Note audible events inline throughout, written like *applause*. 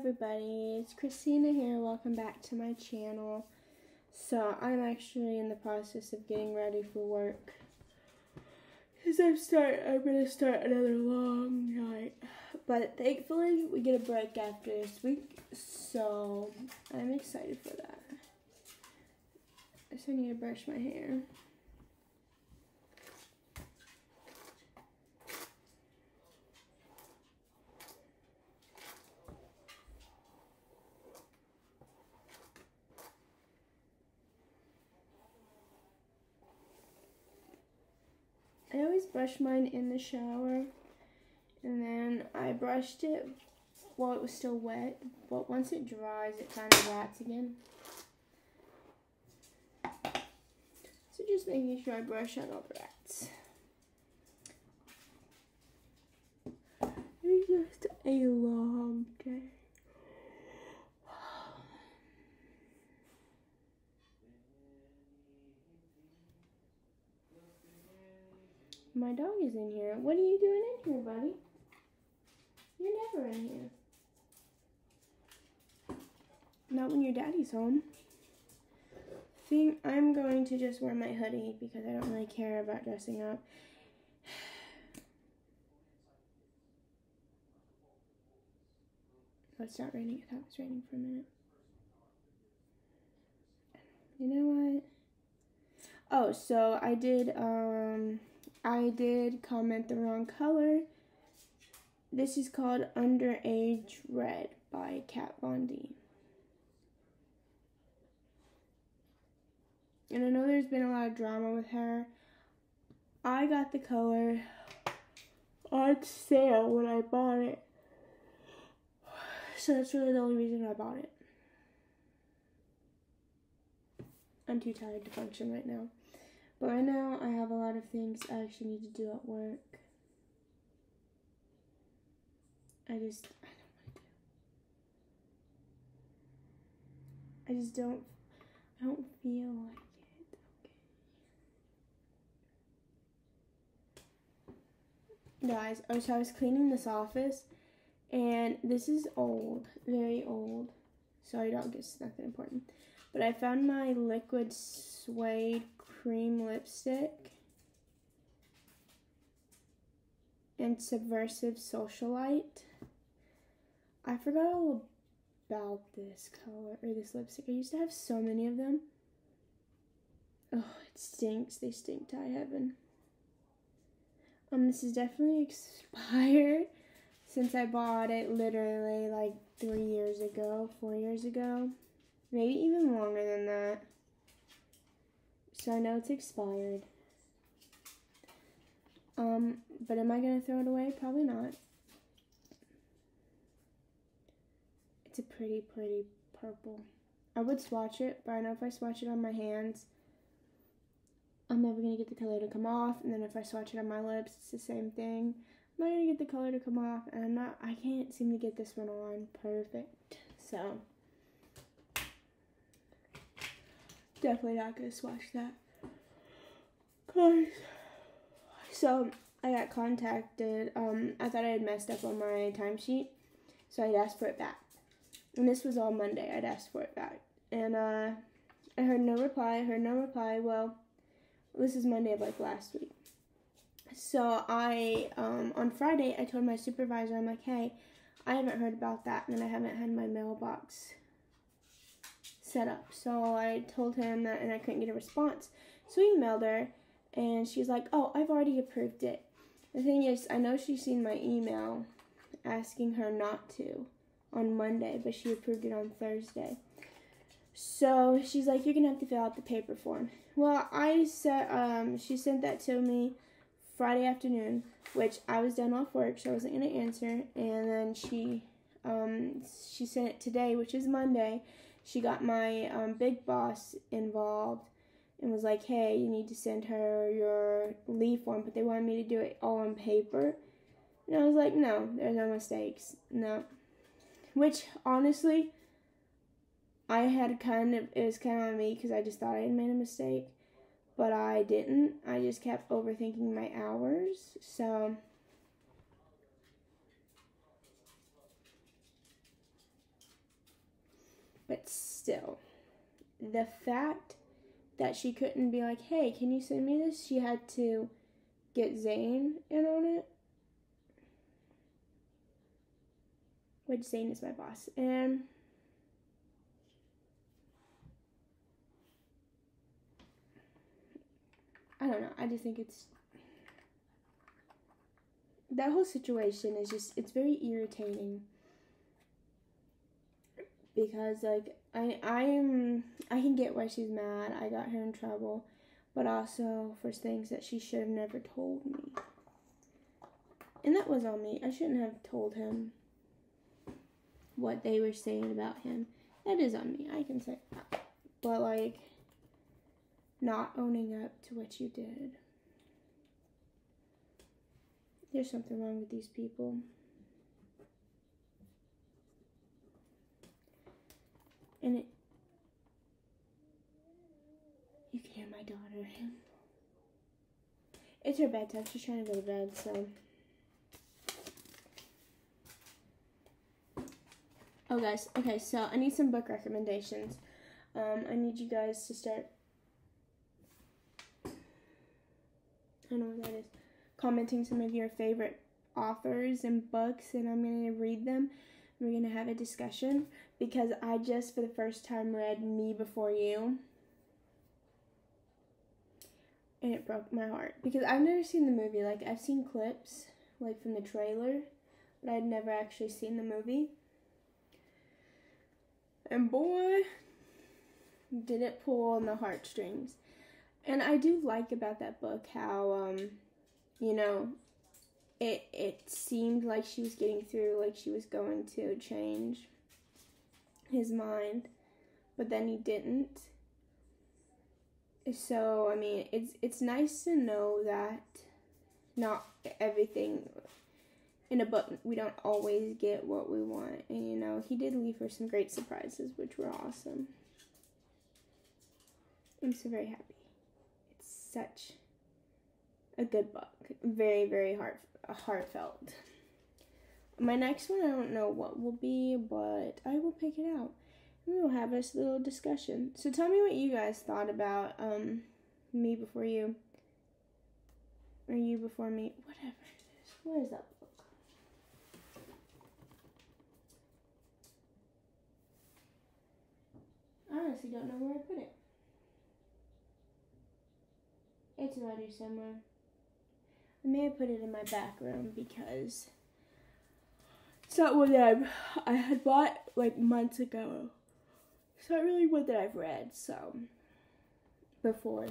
everybody, it's Kristina here. Welcome back to my channel. So I'm actually in the process of getting ready for work. Cause I'm start I'm gonna start another long night. But thankfully we get a break after this week. So I'm excited for that. I just need to brush my hair. I always brush mine in the shower and then I brushed it while it was still wet, but once it dries, it kind of rats again. So just making sure I brush out all the rats. It's just a long day. My dog is in here. What are you doing in here, buddy? You're never in here. Not when your daddy's home. Think I'm going to just wear my hoodie because I don't really care about dressing up. *sighs* It's not raining. I thought it was raining for a minute. You know what? Oh, so I did um I did comment the wrong color. This is called Underage Red by Kat Von D. And I know there's been a lot of drama with her. I got the color on sale when I bought it. So that's really the only reason I bought it. I'm too tired to function right now. But right now, I have a lot of things I actually need to do at work. I just, I don't want to. do. I just don't, I don't feel like it. Okay. Guys, I was, I was cleaning this office, and this is old, very old. Sorry, dog, it's nothing important. But I found my liquid suede cream lipstick and Subversive Socialite. I forgot all about this color or this lipstick. I used to have so many of them. Oh, it stinks. They stink to high heaven. Um, this is definitely *laughs* expired since I bought it literally like three years ago, four years ago, maybe even longer than that. So I know it's expired. Um, but am I going to throw it away? Probably not. It's a pretty, pretty purple. I would swatch it, but I know if I swatch it on my hands, I'm never going to get the color to come off. And then if I swatch it on my lips, it's the same thing. I'm not going to get the color to come off. And I'm not, I can't seem to get this one on perfect. So, definitely not to swatch that. So, I got contacted. Um, I thought I had messed up on my timesheet. So, I'd asked for it back. And this was all Monday. I'd asked for it back. And, uh, I heard no reply. I heard no reply. Well, this is Monday of like last week. So I, um, on Friday, I told my supervisor, I'm like, hey, I haven't heard about that, and I haven't had my mailbox set up. So I told him that, and I couldn't get a response. So I emailed her, and she's like, oh, I've already approved it. The thing is, I know she's seen my email asking her not to on Monday, but she approved it on Thursday. So she's like, you're gonna have to fill out the paper form. Well, I said, um, she sent that to me Friday afternoon, which I was done off work, so I wasn't gonna answer. And then she, um, she sent it today, which is Monday. She got my um, big boss involved and was like, hey, you need to send her your leave form, but they wanted me to do it all on paper. And I was like, no, there's no mistakes. No. Which, honestly, I had kind of, it was kind of on me because I just thought I had made a mistake. But I didn't. I just kept overthinking my hours. So, still, the fact that she couldn't be like, hey, can you send me this? She had to get Zane in on it. Which Zane is my boss. And I don't know. I just think it's that whole situation is just it's very irritating because like I I am I can get why she's mad. I got her in trouble, but also for things that she should have never told me. And that was on me. I shouldn't have told him what they were saying about him. That is on me. I can say that. But like not owning up to what you did. There's something wrong with these people. And it, you can hear my daughter. It's her bedtime. She's trying to go to bed, so. Oh, guys. Okay, so I need some book recommendations. Um, I need you guys to start. I don't know what that is. Commenting some of your favorite authors and books, and I'm going to read them. We're going to have a discussion because I just, for the first time, read Me Before You. And it broke my heart because I've never seen the movie. Like, I've seen clips, like from the trailer, but I'd never actually seen the movie. And boy, did it pull on the heartstrings. And I do like about that book how, um, you know, it it seemed like she was getting through, like she was going to change his mind, but then he didn't. So I mean, it's it's nice to know that not everything in a book we don't always get what we want, and you know he did leave her some great surprises, which were awesome. I'm so very happy. It's such a good book, very very heart heartfelt. My next one, I don't know what will be, but I will pick it out. We will have this little discussion. So tell me what you guys thought about um, me before you, or you before me, whatever it is. Where is that book? I honestly don't know where I put it. It's here somewhere. I may have put it in my back room because it's not one that I've, I had bought like months ago. It's not really one that I've read, so before.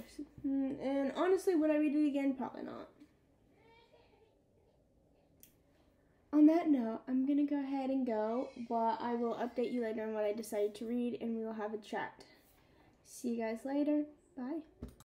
Mm, and honestly, would I read it again? Probably not. On that note, I'm gonna go ahead and go, but I will update you later on what I decided to read and we will have a chat. See you guys later. Bye.